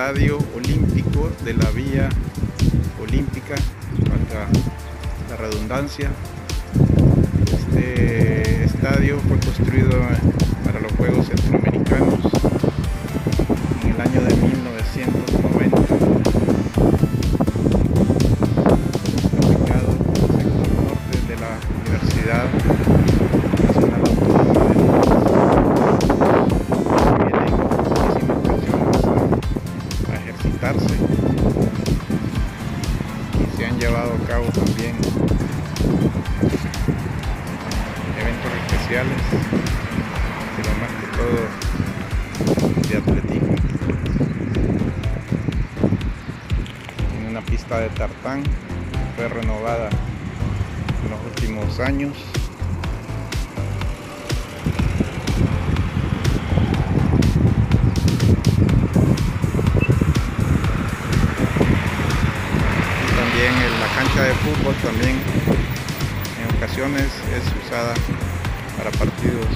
Estadio Olímpico de la Vía Olímpica, valga la redundancia. Este estadio fue construido para los Juegos Centroamericanos en el año de 1990. Está ubicado en norte de la Universidad se han llevado a cabo también eventos especiales, pero más que todo de atletismo. En una pista de tartán fue renovada en los últimos años. En la cancha de fútbol también en ocasiones es usada para partidos